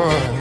Oh.